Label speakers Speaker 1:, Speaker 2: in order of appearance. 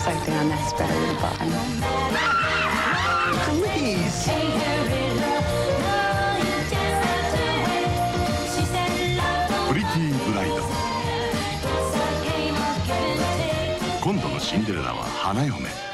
Speaker 1: something on that spreader with a bottom.
Speaker 2: Please.
Speaker 3: Pretty Bride. 今度のシンデレラは花嫁